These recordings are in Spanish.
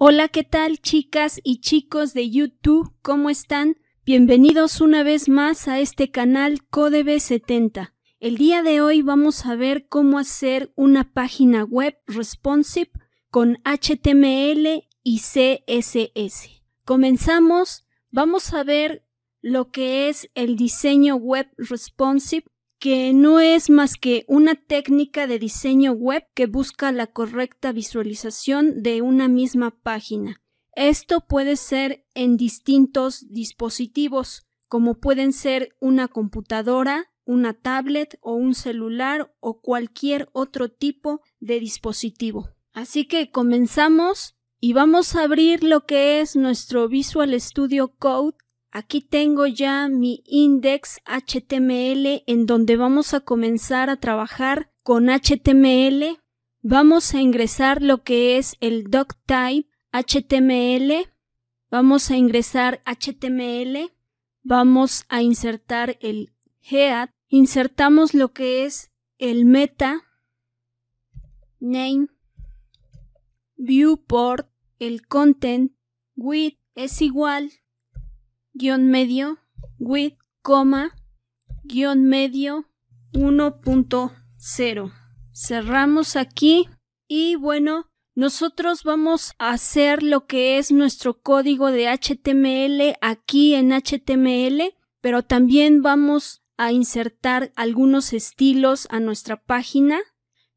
Hola, ¿qué tal chicas y chicos de YouTube? ¿Cómo están? Bienvenidos una vez más a este canal CodeB70. El día de hoy vamos a ver cómo hacer una página web responsive con HTML y CSS. Comenzamos, vamos a ver lo que es el diseño web responsive que no es más que una técnica de diseño web que busca la correcta visualización de una misma página. Esto puede ser en distintos dispositivos, como pueden ser una computadora, una tablet o un celular o cualquier otro tipo de dispositivo. Así que comenzamos y vamos a abrir lo que es nuestro Visual Studio Code Aquí tengo ya mi index HTML en donde vamos a comenzar a trabajar con HTML. Vamos a ingresar lo que es el doctype HTML. Vamos a ingresar HTML. Vamos a insertar el head. Insertamos lo que es el meta, name, viewport, el content, width es igual guion medio, with, coma, guion medio 1.0. Cerramos aquí y bueno, nosotros vamos a hacer lo que es nuestro código de HTML aquí en HTML, pero también vamos a insertar algunos estilos a nuestra página,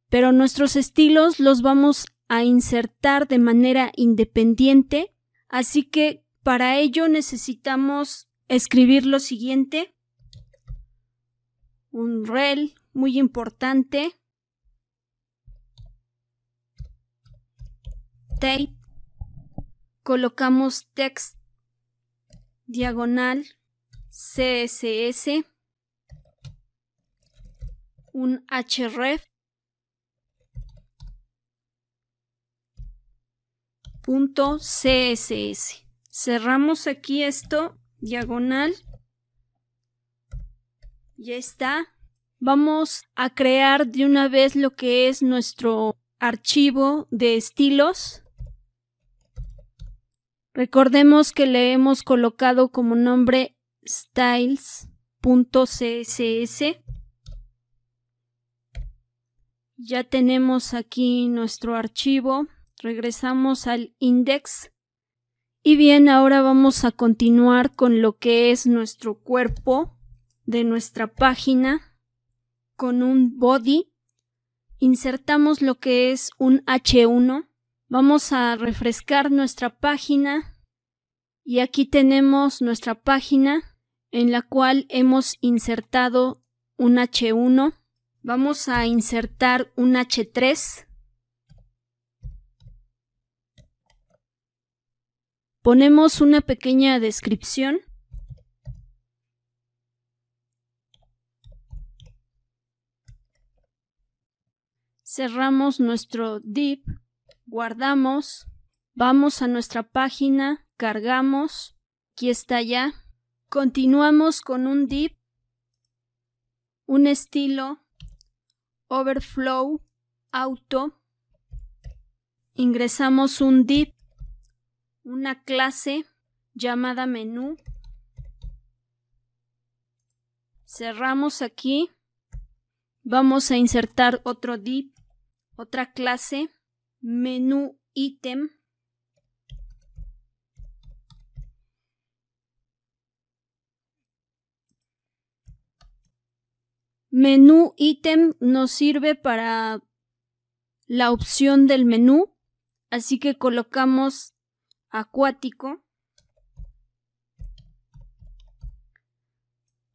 pero nuestros estilos los vamos a insertar de manera independiente, así que para ello necesitamos escribir lo siguiente. Un rel muy importante. Tape. Colocamos text diagonal CSS. Un href. Punto CSS. Cerramos aquí esto, diagonal. Ya está. Vamos a crear de una vez lo que es nuestro archivo de estilos. Recordemos que le hemos colocado como nombre styles.css. Ya tenemos aquí nuestro archivo. Regresamos al index y bien, ahora vamos a continuar con lo que es nuestro cuerpo de nuestra página con un body. Insertamos lo que es un H1. Vamos a refrescar nuestra página y aquí tenemos nuestra página en la cual hemos insertado un H1. Vamos a insertar un H3 Ponemos una pequeña descripción. Cerramos nuestro div, guardamos, vamos a nuestra página, cargamos, aquí está ya. Continuamos con un div, un estilo, overflow, auto. Ingresamos un div una clase llamada menú. Cerramos aquí. Vamos a insertar otro div, otra clase, menú ítem. Menú ítem nos sirve para la opción del menú, así que colocamos acuático.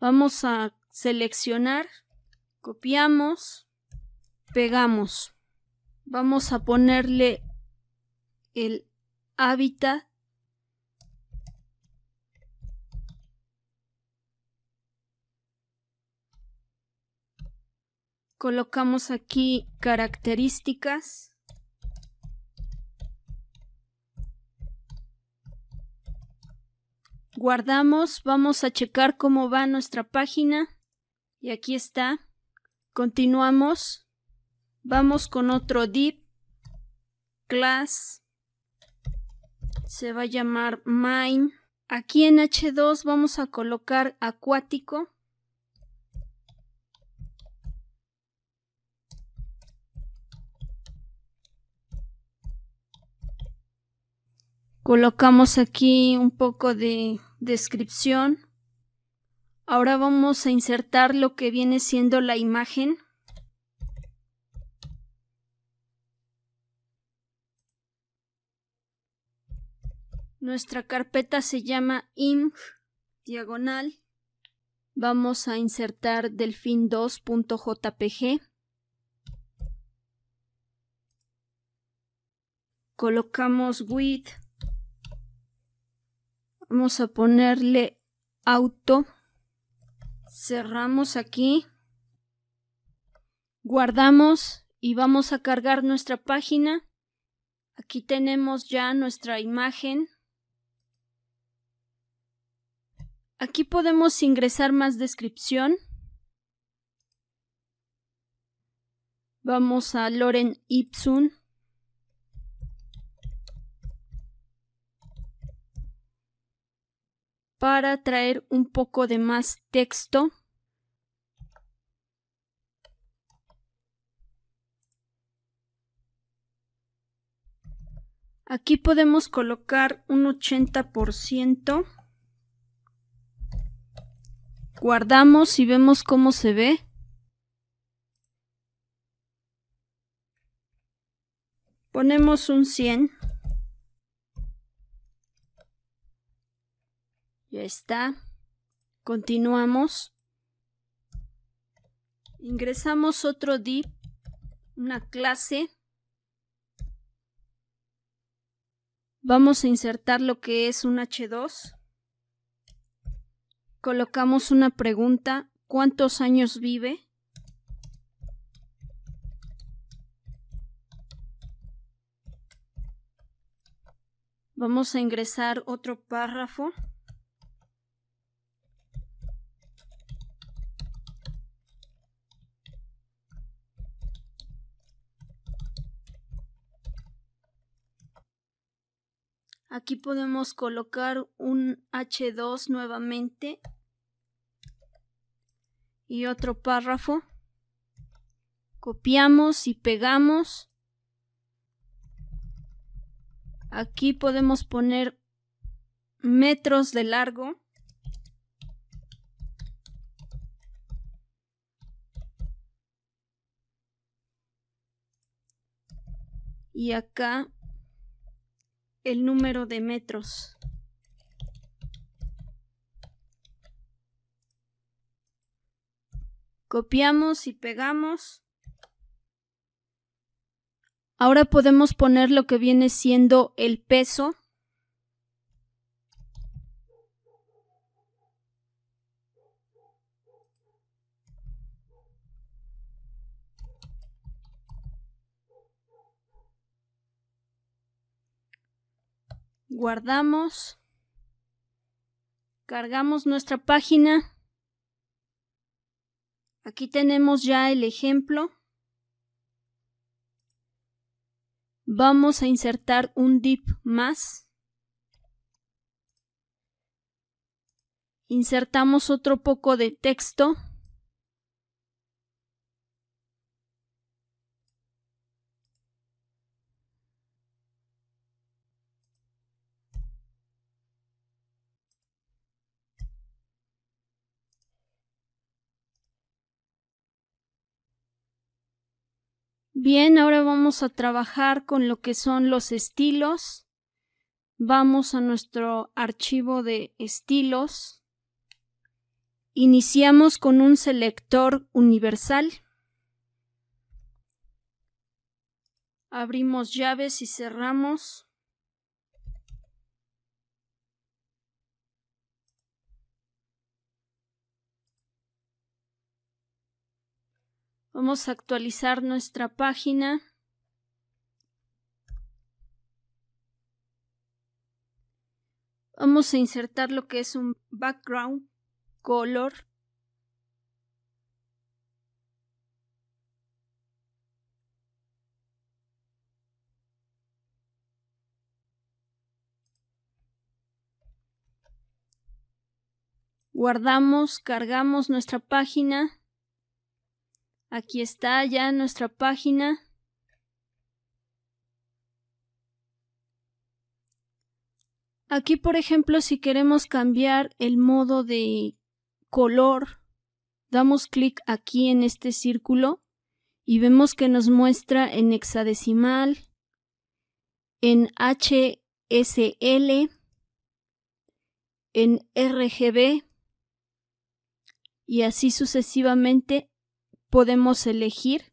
Vamos a seleccionar, copiamos, pegamos. Vamos a ponerle el hábitat. Colocamos aquí características. Guardamos, vamos a checar cómo va nuestra página. Y aquí está. Continuamos. Vamos con otro div. Class. se va a llamar mine. Aquí en H2 vamos a colocar acuático. Colocamos aquí un poco de descripción. Ahora vamos a insertar lo que viene siendo la imagen. Nuestra carpeta se llama img diagonal. Vamos a insertar delfin2.jpg. Colocamos width. Vamos a ponerle auto. Cerramos aquí. Guardamos y vamos a cargar nuestra página. Aquí tenemos ya nuestra imagen. Aquí podemos ingresar más descripción. Vamos a Loren Ipsum. Para traer un poco de más texto. Aquí podemos colocar un 80%. Guardamos y vemos cómo se ve. Ponemos un 100. Ya está. Continuamos. Ingresamos otro div, una clase. Vamos a insertar lo que es un H2 colocamos una pregunta, ¿cuántos años vive? Vamos a ingresar otro párrafo. Aquí podemos colocar un H2 nuevamente y otro párrafo. Copiamos y pegamos. Aquí podemos poner metros de largo. Y acá el número de metros. Copiamos y pegamos. Ahora podemos poner lo que viene siendo el peso. Guardamos. Cargamos nuestra página. Aquí tenemos ya el ejemplo. Vamos a insertar un div más. Insertamos otro poco de texto. Bien, ahora vamos a trabajar con lo que son los estilos. Vamos a nuestro archivo de estilos. Iniciamos con un selector universal. Abrimos llaves y cerramos. Vamos a actualizar nuestra página. Vamos a insertar lo que es un background color. Guardamos, cargamos nuestra página. Aquí está ya nuestra página. Aquí, por ejemplo, si queremos cambiar el modo de color, damos clic aquí en este círculo y vemos que nos muestra en hexadecimal, en HSL, en RGB y así sucesivamente podemos elegir.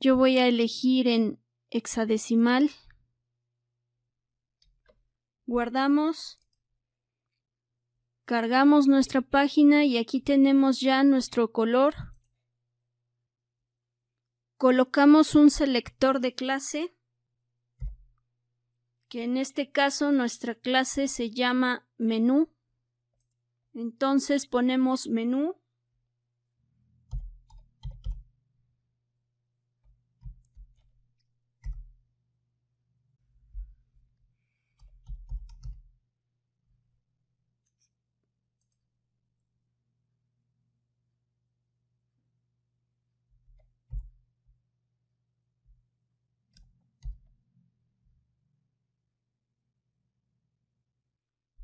Yo voy a elegir en hexadecimal. Guardamos. Cargamos nuestra página y aquí tenemos ya nuestro color colocamos un selector de clase que en este caso nuestra clase se llama menú entonces ponemos menú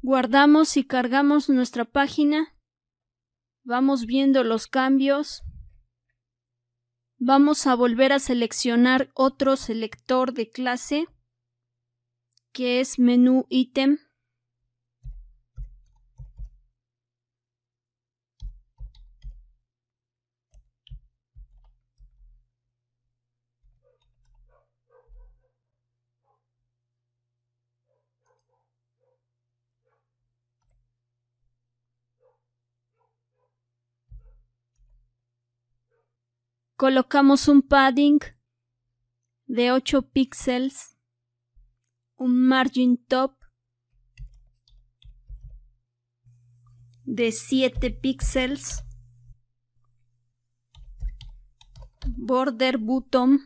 Guardamos y cargamos nuestra página. Vamos viendo los cambios. Vamos a volver a seleccionar otro selector de clase que es menú ítem. Colocamos un padding de 8 píxeles, un margin top de 7 píxeles, border button,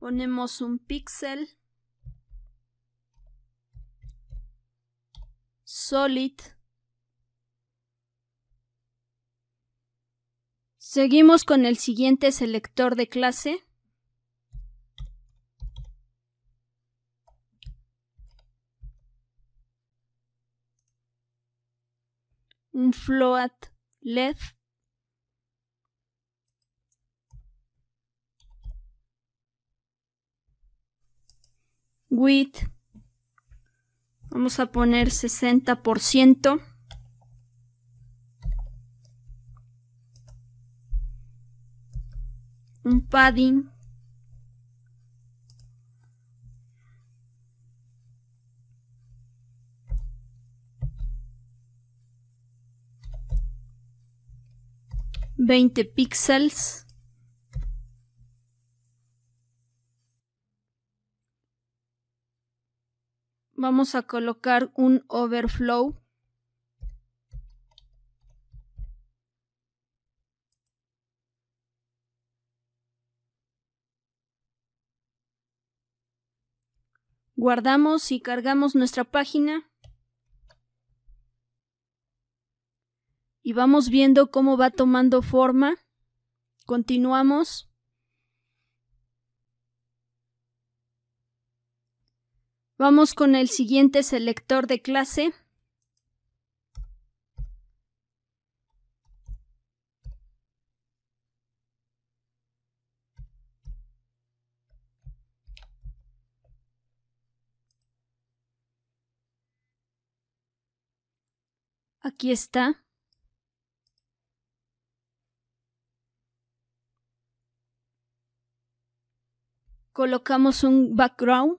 ponemos un píxel, solid Seguimos con el siguiente selector de clase. Un float LED. Width. Vamos a poner 60%. Un padding. Veinte píxeles. Vamos a colocar un overflow Guardamos y cargamos nuestra página. Y vamos viendo cómo va tomando forma. Continuamos. Vamos con el siguiente selector de clase. Aquí está. Colocamos un background.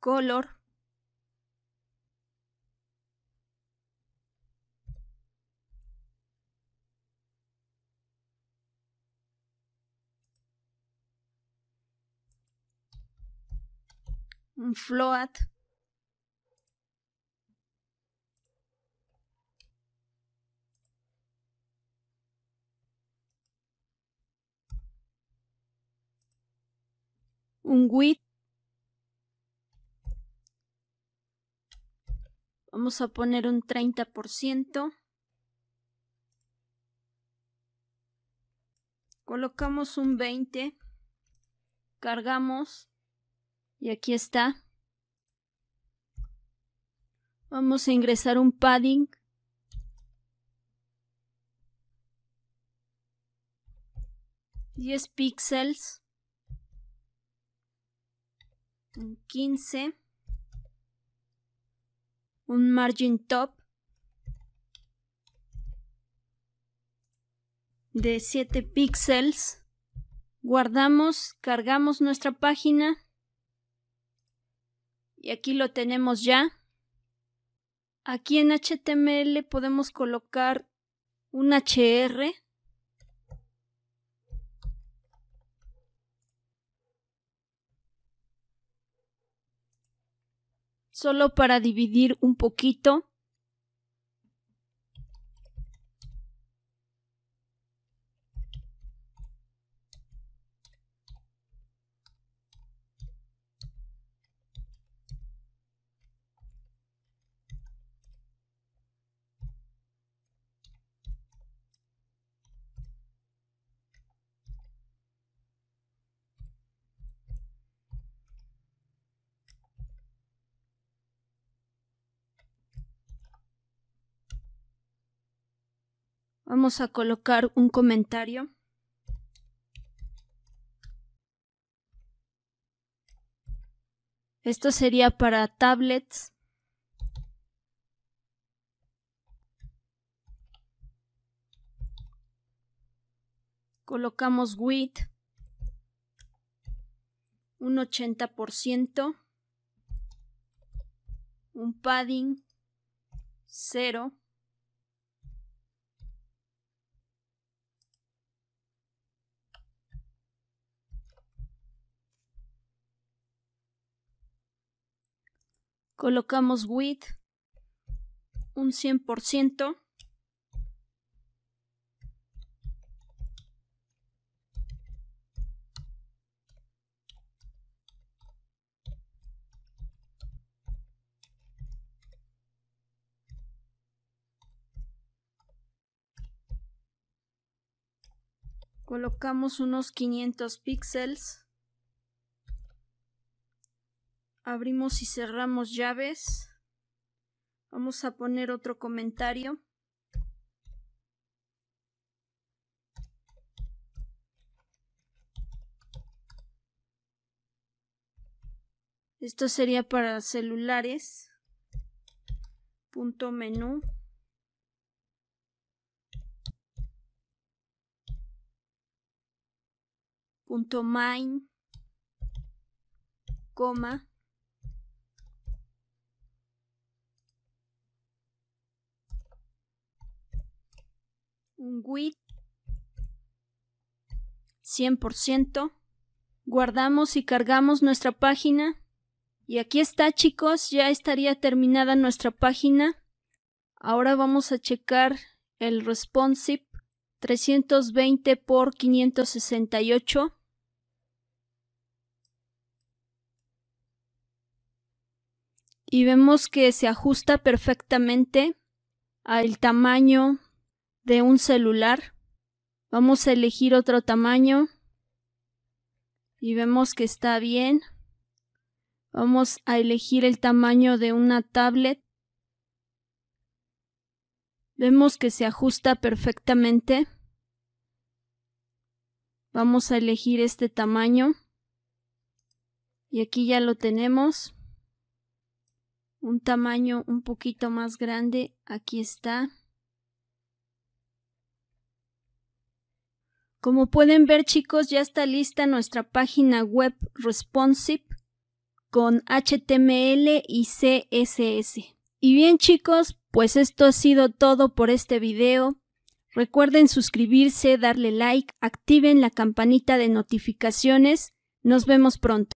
Color. un float. Un width. Vamos a poner un 30%. Colocamos un 20. Cargamos. Y aquí está. Vamos a ingresar un padding. Diez píxeles. 15 un margin top de 7 píxeles guardamos cargamos nuestra página y aquí lo tenemos ya aquí en HTML podemos colocar un HR solo para dividir un poquito. Vamos a colocar un comentario. Esto sería para tablets. Colocamos width un 80%, un padding 0 colocamos width un 100%. Colocamos unos 500 píxeles abrimos y cerramos llaves. Vamos a poner otro comentario. Esto sería para celulares. Punto menú. Punto mine. Coma. Un width 100%. Guardamos y cargamos nuestra página. Y aquí está chicos, ya estaría terminada nuestra página. Ahora vamos a checar el responsive 320 por 568. Y vemos que se ajusta perfectamente al tamaño de un celular. Vamos a elegir otro tamaño y vemos que está bien. Vamos a elegir el tamaño de una tablet. Vemos que se ajusta perfectamente. Vamos a elegir este tamaño. Y aquí ya lo tenemos. Un tamaño un poquito más grande. Aquí está. Como pueden ver chicos, ya está lista nuestra página web responsive con HTML y CSS. Y bien chicos, pues esto ha sido todo por este video. Recuerden suscribirse, darle like, activen la campanita de notificaciones. Nos vemos pronto.